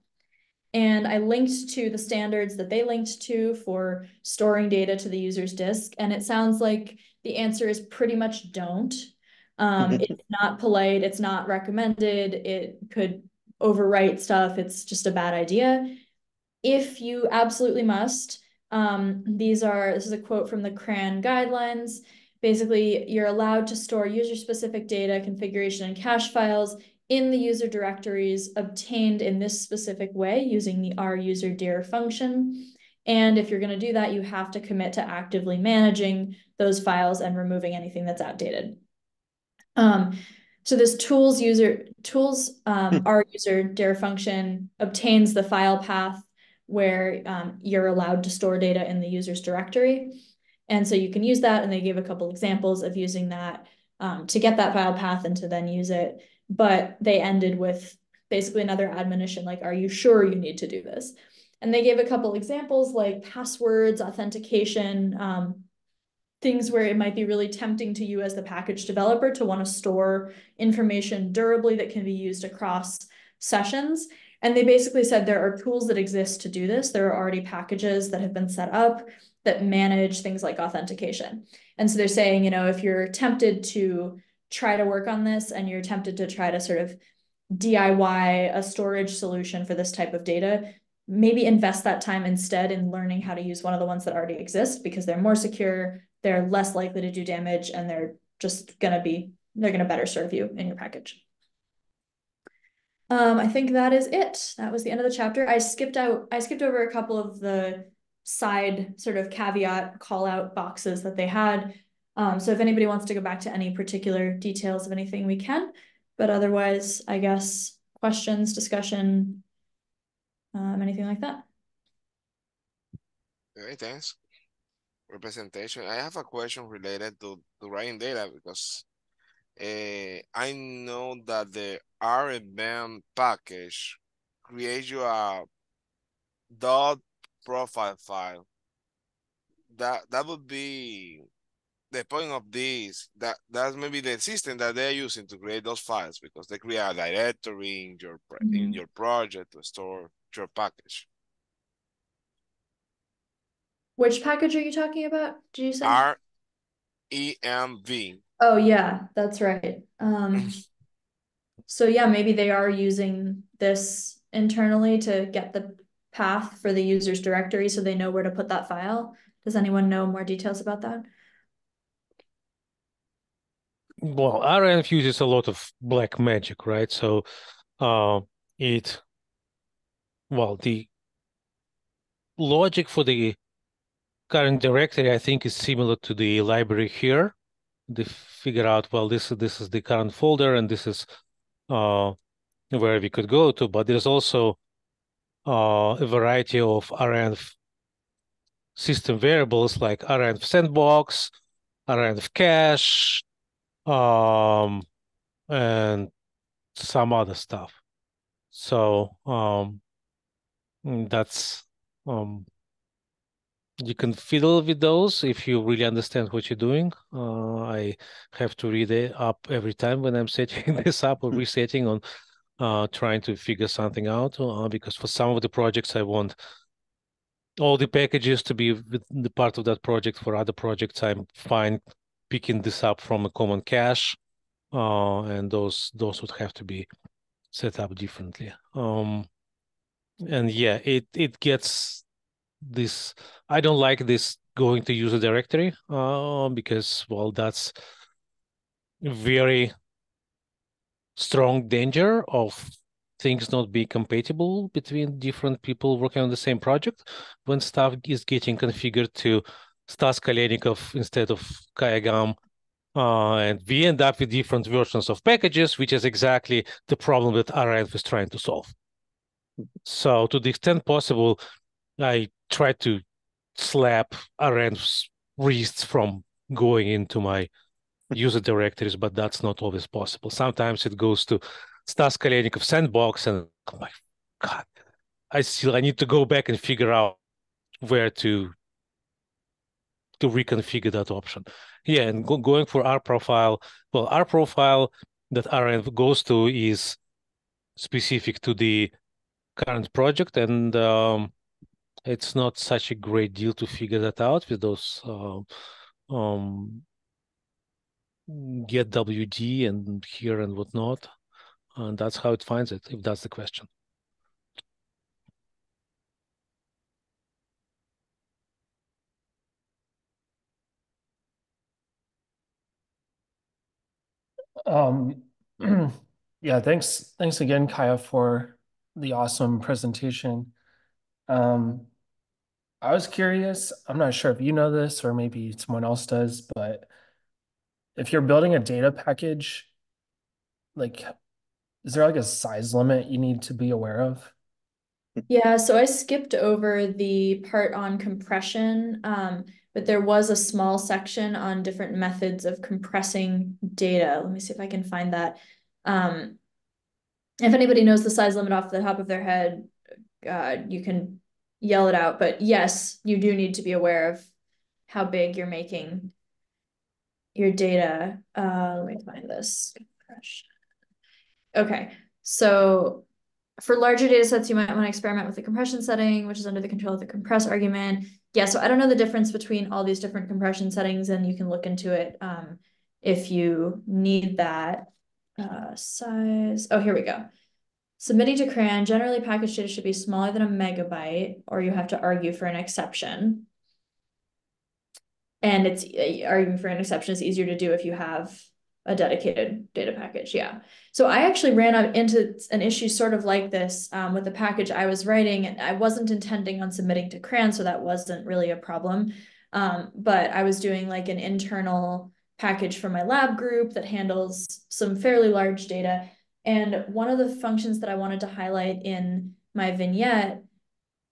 And I linked to the standards that they linked to for storing data to the user's disk. And it sounds like the answer is pretty much don't. Um, mm-hmm. it's not polite, it's not recommended, it could overwrite stuff, it's just a bad idea. If you absolutely must, um, these are, this is a quote from the CRAN guidelines. basically you're allowed to store user-specific data, configuration, and cache files in the user directories obtained in this specific way using the R_user_dir function. And if you're going to do that, you have to commit to actively managing those files and removing anything that's outdated. Um, so this tools user tools um, Hmm. R_user_dir function obtains the file path where um, you're allowed to store data in the user's directory. And so you can use that, and they gave a couple examples of using that um, to get that file path and to then use it. But they ended with basically another admonition like, are you sure you need to do this? And they gave a couple examples like passwords, authentication, um, things where it might be really tempting to you as the package developer to want to store information durably that can be used across sessions. And they basically said there are tools that exist to do this. There are already packages that have been set up that manage things like authentication. And so they're saying, you know, if you're tempted to try to work on this and you're tempted to try to sort of DIY a storage solution for this type of data, maybe invest that time instead in learning how to use one of the ones that already exist because they're more secure, they're less likely to do damage, and they're just gonna be, they're gonna better serve you in your package. Um, I think that is it. That was the end of the chapter. I skipped out, I skipped over a couple of the side sort of caveat call out boxes that they had. Um, so if anybody wants to go back to any particular details of anything, we can. But otherwise, I guess questions, discussion, um, anything like that. All right, thanks. Representation. I have a question related to, to writing data because uh, I know that the renv package creates you a dot profile file. That that would be the point of this. That that's maybe the system that they're using to create those files because they create a directory in your pro- in Mhm. your project to store your package. Which package are you talking about? Did you say? R E M V. Oh, yeah, that's right. Um, so yeah, maybe they are using this internally to get the path for the user's directory so they know where to put that file. Does anyone know more details about that? Well, renv uses a lot of black magic, right? So uh, it, well, the logic for the current directory, I think, is similar to the library here. They figure out, well, this this is the current folder, and this is uh, where we could go to. But there's also uh, a variety of renv system variables like renv sandbox, renv cache, um, and some other stuff. So um, that's um, you can fiddle with those if you really understand what you're doing. Uh, I have to read it up every time when I'm setting this up or resetting on uh, trying to figure something out uh, because for some of the projects I want all the packages to be the part of that project. For other projects, I'm fine picking this up from a common cache, uh, and those those would have to be set up differently. Um, and yeah, it it gets this. I don't like this going to user directory uh, because well, that's very strong danger of things not being compatible between different people working on the same project when stuff is getting configured to Stas Kolenikov instead of Kaija Gahm. Uh, and we end up with different versions of packages, which is exactly the problem that renv is trying to solve. So to the extent possible, I try to slap renv's wrists from going into my user directories, but that's not always possible. Sometimes it goes to Stas Kolenikov sandbox, and I'm like, God, I still I need to go back and figure out where to to reconfigure that option. Yeah, and go, going for our profile, well, our profile that renv goes to is specific to the current project, and um, it's not such a great deal to figure that out with those uh, um, getwd and here and whatnot. And that's how it finds it, if that's the question. Um, yeah, thanks, thanks again, Kaija, for the awesome presentation. Um, I was curious, I'm not sure if you know this or maybe someone else does, but if you're building a data package, like, is there like a size limit you need to be aware of? Yeah, so I skipped over the part on compression, um, but there was a small section on different methods of compressing data. Let me see if I can find that. Um, if anybody knows the size limit off the top of their head, uh, you can yell it out. But yes, you do need to be aware of how big you're making your data. Uh, let me find this. Okay, so for larger data sets, you might want to experiment with the compression setting, which is under the control of the compress argument. Yeah, so I don't know the difference between all these different compression settings, and you can look into it um, if you need that. Uh, size, oh, here we go. Submitting to CRAN, generally package data should be smaller than a megabyte, or you have to argue for an exception. And it's uh, arguing for an exception is easier to do if you have a dedicated data package. Yeah. So I actually ran up into an issue sort of like this um, with the package I was writing. And I wasn't intending on submitting to CRAN, so that wasn't really a problem. Um, but I was doing like an internal package for my lab group that handles some fairly large data. And one of the functions that I wanted to highlight in my vignette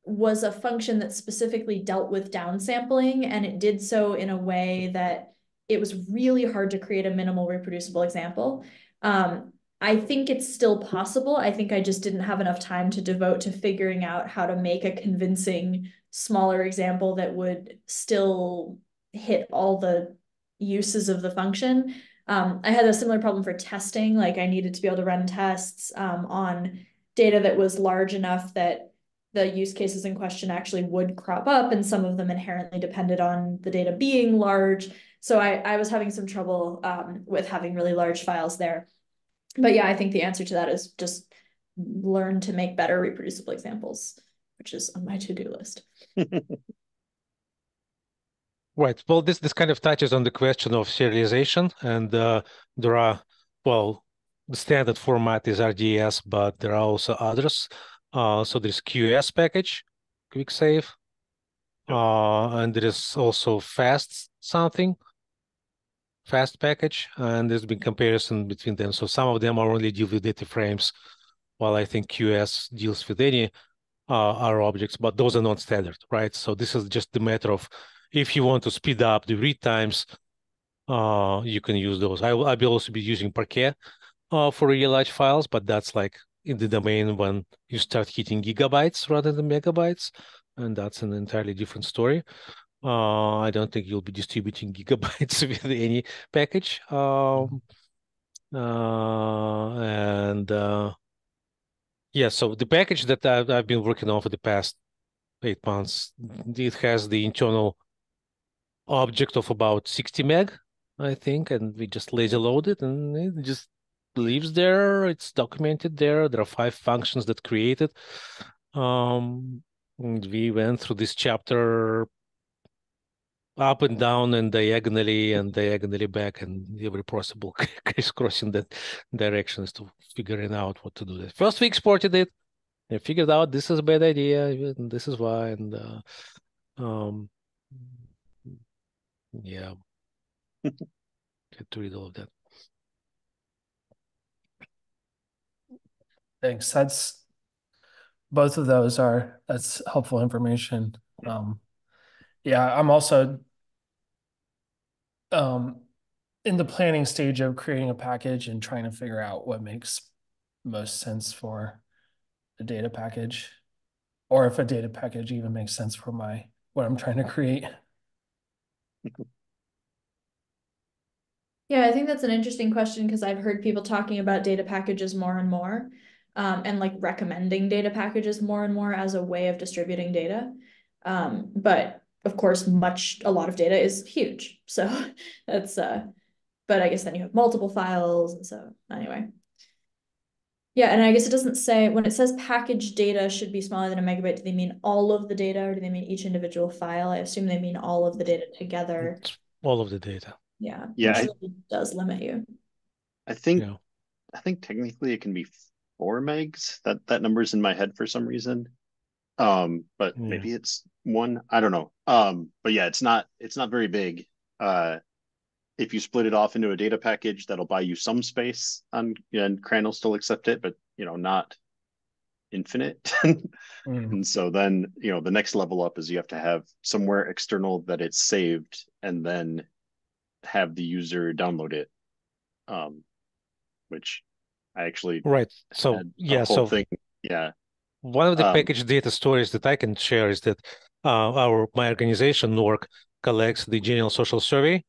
was a function that specifically dealt with downsampling, and it did so in a way that it was really hard to create a minimal reproducible example. Um, I think it's still possible. I think I just didn't have enough time to devote to figuring out how to make a convincing smaller example that would still hit all the uses of the function. Um, I had a similar problem for testing. Like I needed to be able to run tests um, on data that was large enough that the use cases in question actually would crop up and some of them inherently depended on the data being large. So I, I was having some trouble um, with having really large files there. But yeah, I think the answer to that is just learn to make better reproducible examples, which is on my to-do list. right. Well, this this kind of touches on the question of serialization, and uh, there are well, the standard format is RDS, but there are also others. Uh, so there's QS package, quick save, uh, and there is also fast something fast package, and there's been comparison between them. So some of them are only deal with data frames, while I think QS deals with any uh, R objects, but those are not standard, right? So this is just the matter of if you want to speed up the read times, uh, you can use those. I will, I will also be using Parquet uh, for really large files, but that's like in the domain when you start hitting gigabytes rather than megabytes, and that's an entirely different story. Uh, I don't think you'll be distributing gigabytes with any package. Um, uh, and uh, yeah, so the package that I've, I've been working on for the past eight months, it has the internal object of about 60 meg, I think, and we just lazy load it and it just lives there. It's documented there. There are five functions that created. Um, we went through this chapter up and down and diagonally and diagonally back and every possible crisscrossing that directions to figuring out what to do. First we exported it, and figured out this is a bad idea, this is why, and uh, um, yeah, Get all of that. Thanks. That's both of those are that's helpful information. Um, yeah, I'm also um, in the planning stage of creating a package and trying to figure out what makes most sense for a data package, or if a data package even makes sense for my what I'm trying to create. Yeah, I think that's an interesting question because I've heard people talking about data packages more and more, um, and like recommending data packages more and more as a way of distributing data. Um, but of course, much, a lot of data is huge. So that's, uh, but I guess then you have multiple files. And so anyway. Yeah, and I guess it doesn't say, when it says package data should be smaller than a megabyte, do they mean all of the data or do they mean each individual file? I assume they mean all of the data together. All of the data. Yeah. Yeah, Really does limit you. I think Yeah. I think technically it can be four megs. That that number's in my head for some reason. Um, but Yeah. maybe it's one. I don't know. Um, but yeah, it's not it's not very big. Uh, if you split it off into a data package, that'll buy you some space on and CRAN will still accept it, but you know, not infinite. Mm. and so then, you know, the next level up is you have to have somewhere external that it's saved and then have the user download it. Um, which I actually Right. So yeah, so thing. Yeah. One of the Um, package data stories that I can share is that uh, our my organization work collects the general social survey,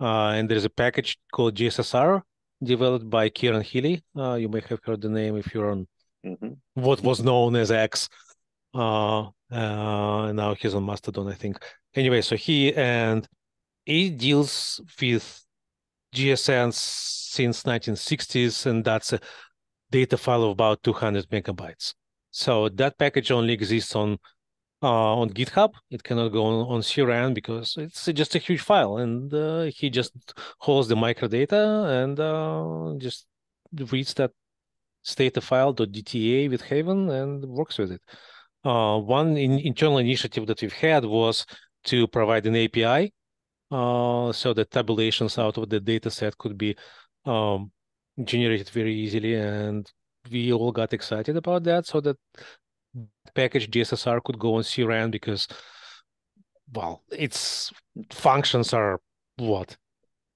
uh, and there's a package called GSSR developed by Kieran Healy. Uh, you may have heard the name if you're on Mhm. what was known as X. Uh, uh, now he's on Mastodon, I think. Anyway, so he and he deals with GSNs since 1960s, and that's a data file of about 200 megabytes. So that package only exists on uh, on GitHub. It cannot go on, on CRAN because it's just a huge file, and uh, he just holds the microdata and uh, just reads that state data file.dta with Haven and works with it. Uh, one in, internal initiative that we've had was to provide an API uh, so that tabulations out of the data set could be um, generated very easily. And we all got excited about that so that package GSSR could go on CRAN because, well, its functions are what?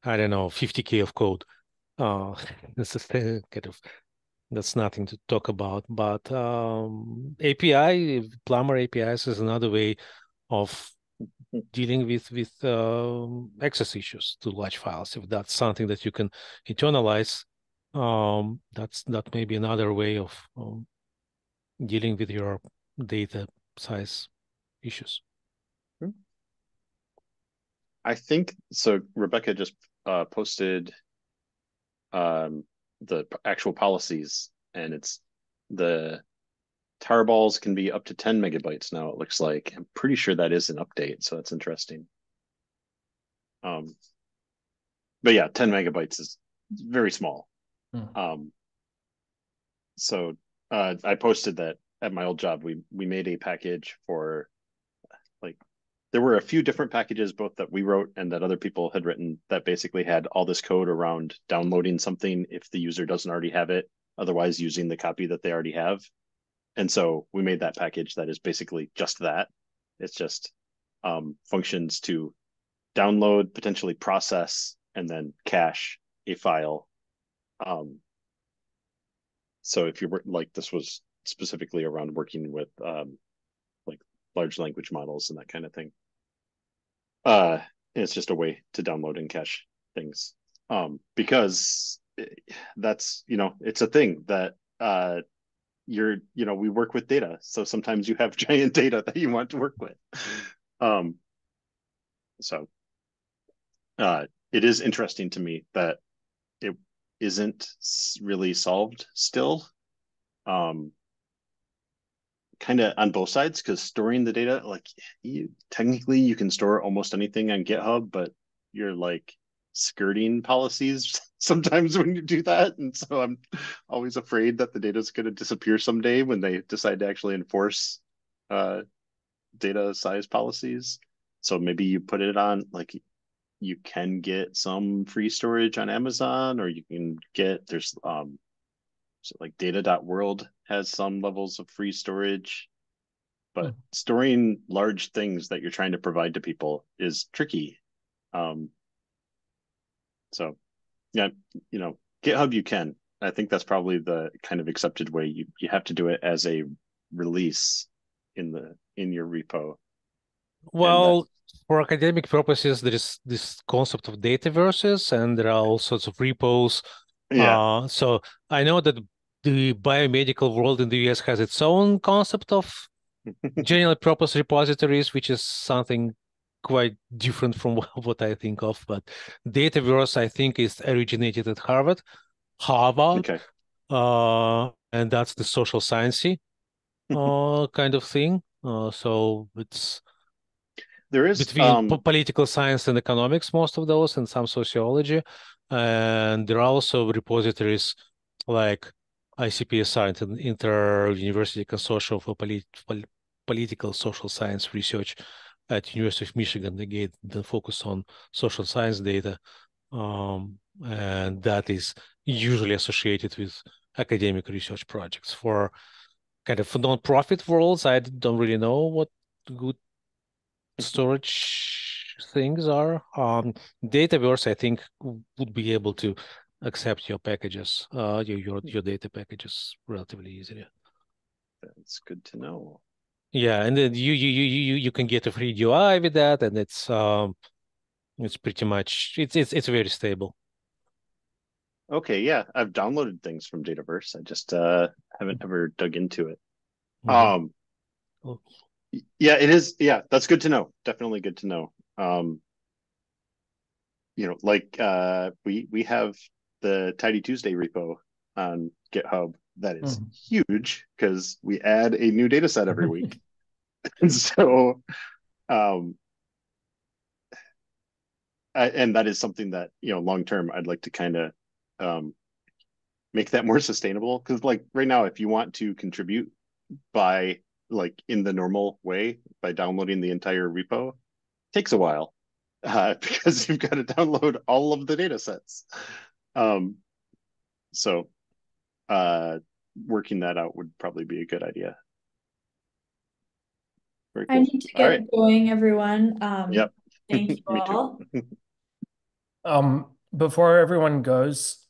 I don't know, 50K of code. Uh, this is kind of that's nothing to talk about. But um, API, Plumber APIs is another way of dealing with with um, access issues to large files. If that's something that you can internalize, um, that's that may be another way of um, dealing with your data size issues. I think so. Rebecca just uh, posted um, the actual policies, and it's the tarballs can be up to 10 megabytes now. It looks like I'm pretty sure that is an update, so that's interesting. Um, but yeah, 10 megabytes is very small. Hmm. Um, so uh, I posted that at my old job. We we made a package for like there were a few different packages both that we wrote and that other people had written that basically had all this code around downloading something if the user doesn't already have it otherwise using the copy that they already have and so we made that package that is basically just that it's just um, functions to download potentially process and then cache a file um, so if you were like this was specifically around working with um, like large language models and that kind of thing uh it's just a way to download and cache things. Um because that's you know it's a thing that uh you're you know we work with data. So sometimes you have giant data that you want to work with. Um so uh it is interesting to me that it isn't really solved still um kind of on both sides because storing the data like you technically you can store almost anything on github but you're like skirting policies sometimes when you do that and so i'm always afraid that the data is going to disappear someday when they decide to actually enforce uh, data size policies. So maybe you put it on like you can get some free storage on amazon or you can get there's um so like data.world has some levels of free storage. But Hmm. storing large things that you're trying to provide to people is tricky. Um so yeah you know github you can. I think that's probably the kind of accepted way. You you have to do it as a release in the in your repo Well, for academic purposes, there is this concept of dataverses, and there are all sorts of repos. yeah Uh, so I know that the biomedical world in the US has its own concept of general purpose repositories, which is something quite different from what, I think of. But Dataverse, I think, is originated at Harvard, Harvard, okay uh, and that's the social sciencey uh, kind of thing. Uh, so it's There is between um, political science and economics, most of those, and some sociology. And there are also repositories like ICPSR, Inter- Inter-University Consortium for Polit- Pol- Political Social Science Research at University of Michigan. They get the focus on social science data, um, and that is usually associated with academic research projects. For kind of non-profit worlds, I don't really know what good storage things are. Um, Dataverse, I think, would be able to accept your packages, uh, your your your data packages relatively easily. that's good to know. Yeah, and then you you you you you can get a free UI with that, and it's um, it's pretty much it's it's it's very stable. Okay, yeah, I've downloaded things from Dataverse. I just uh haven't ever dug into it. Mhm. Um y- yeah, it is. Yeah, that's good to know. Definitely good to know. Um you know, like uh we we have the Tidy Tuesday repo on GitHub that is Mhm. huge because we add a new data set every week. And so um I, and that is something that, you know, long term I'd like to kind of um make that more sustainable because like right now if you want to contribute by like in the normal way by downloading the entire repo takes a while uh, because you've got to download all of the data sets um so uh working that out would probably be a good idea very I need to all get right going, everyone. Um, Yep. thank you Me too. all. Um, before everyone goes,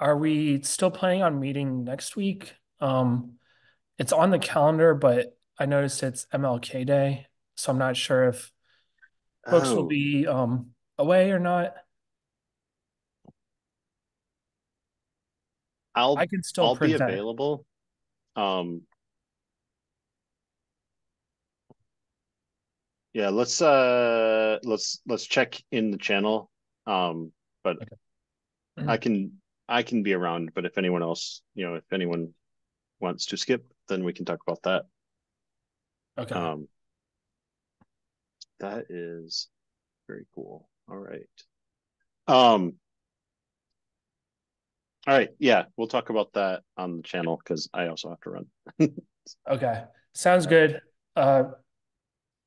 are we still planning on meeting next week? Um, it's on the calendar, but I noticed it's MLK Day, so I'm not sure if folks will Oh, be um away or not. I'll I can still I'll be available. Um. Yeah, let's uh let's let's check in the channel. Um, but Mhm. I can I can be around, but if anyone else, you know, if anyone wants to skip, then we can talk about that. Okay. Um. That is very cool. All right. Um. All right, yeah, we'll talk about that on the channel because I also have to run. Okay. Sounds good. Uh,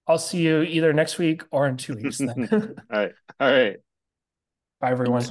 I'll see you either next week or in two weeks then. All right, all right. Bye, everyone.